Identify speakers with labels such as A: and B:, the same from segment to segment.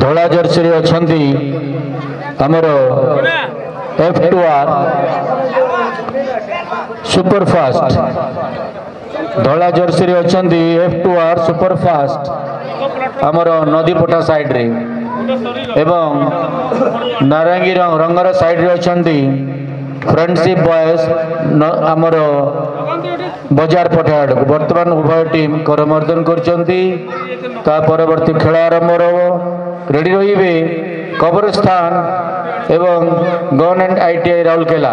A: ଧଳା ଜର୍ସିରେ ଅଛନ୍ତି ଆମର ଏଫ୍ ଟୁ ଆର୍ ସୁପରଫାଷ୍ଟ ଧଳା ଜର୍ସିରେ ଅଛନ୍ତି ଏଫ୍ ଟୁ ଆର୍ ସୁପରଫାଷ୍ଟ ଆମର ନଦୀପଟା ସାଇଡ଼ରେ ଏବଂ ନାରଙ୍ଗୀ ରଙ୍ଗ ରଙ୍ଗର ସାଇଡ଼ରେ ଅଛନ୍ତି ଫ୍ରେଣ୍ଡସିପ୍ ବଏସ୍ ଆମର ବଜାର ପଟେ ଆଡ଼କୁ ବର୍ତ୍ତମାନ ଉଭୟ ଟିମ୍ କରମର୍ଦ୍ଦନ କରିଛନ୍ତି ତା ପରବର୍ତ୍ତୀ ଖେଳ ଆରମ୍ଭ ହେବ ରେଡ଼ି ରହିବେ କବରସ୍ଥାନ ଏବଂ government I T I Rourkela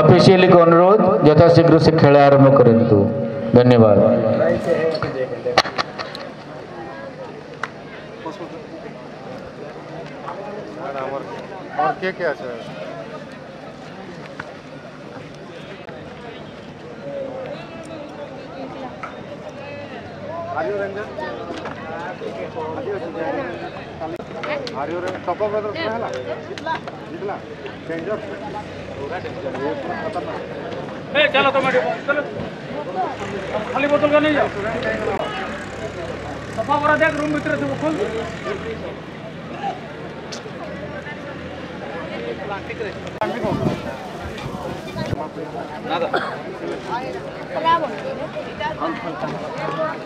A: ଅଫିସିଆଲିକୁ ଅନୁରୋଧ ଯଥାଶୀଘ୍ର ସେ ଖେଳ ଆରମ୍ଭ କରନ୍ତୁ ଧନ୍ୟବାଦ
B: और क्या क्या है
C: चलो तो मैडम चलो खाली बोतल का नहीं जाओ सफा करा देख रूम भीतर से वो खोल
D: लेफ्ट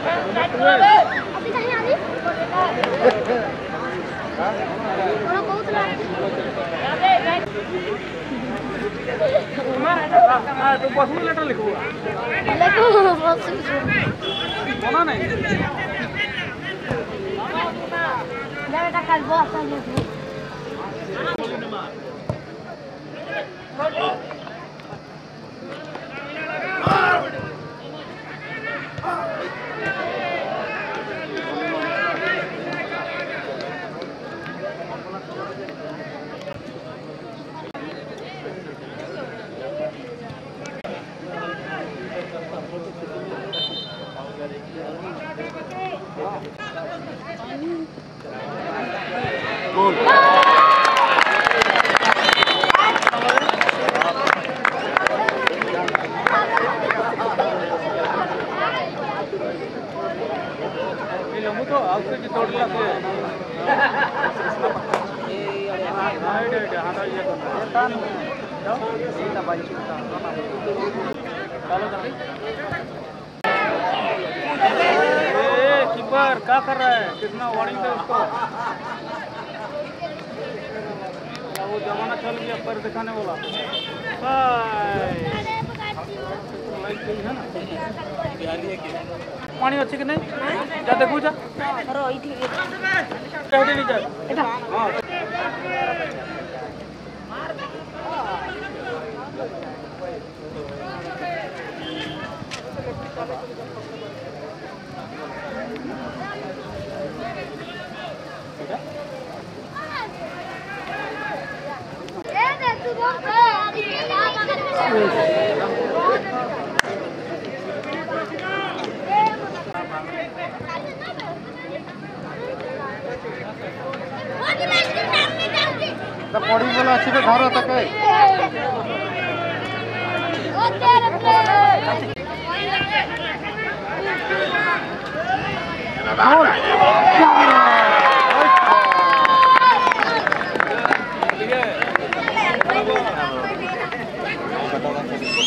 D: आ
C: पर्सनल लेटर लिखो
D: लेकिन
C: नहीं
D: बेटा कल बहुत आने
C: ए कीपर क्या कर रहा है? कितना वार्निंग दे उसको? जमाना चल गया पर दिखाने वाला है पानी अच्छी कि नहीं जा देखू जा
D: ପଡ଼ିଗଲା
E: ଆସିବେ ଘର
D: ତକେ Oh,